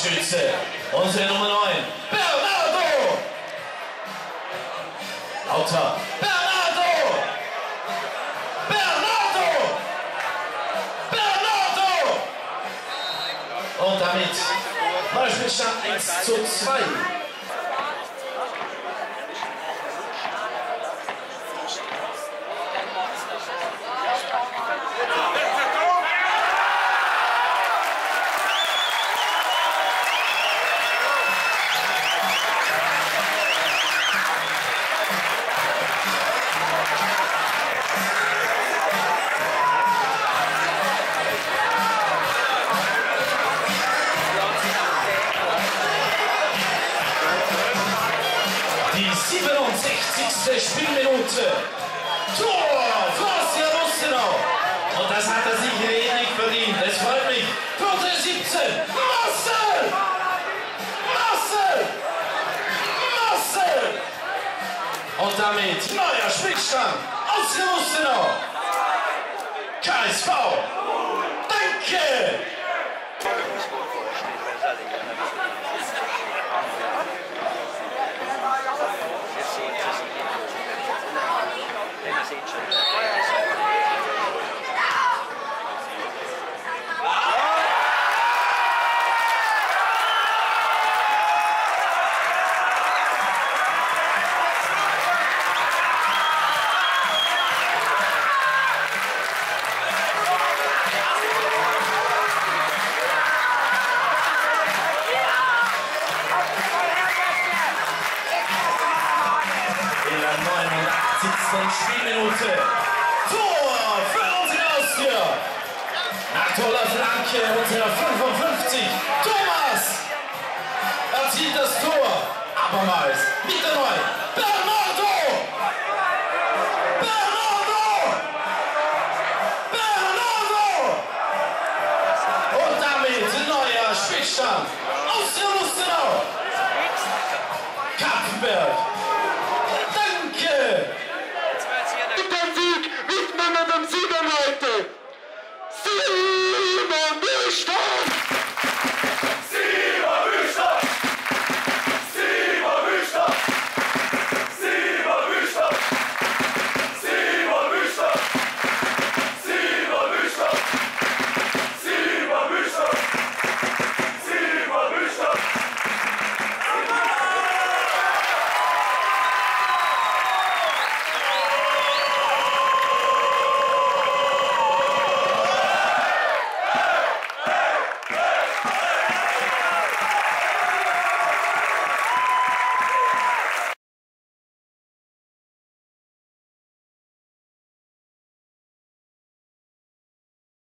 Torschütze, unsere Nummer 9, Bernardo! Lauter, Bernardo! Bernardo! Bernardo! Und damit Neuspielstand 1 zu 2. 67. Spielminute. Tor Forcia Lustenau. Und das hat er sich redlich verdient. Es freut mich. Quote 17. Marcel! Marcel! Marcel! Und damit neuer Spielstand. Aus Lustenau. KSV. Danke! In der 89. Spielminute. Tor für unsere Austria. Nach toller Flanke unserer 55. Thomas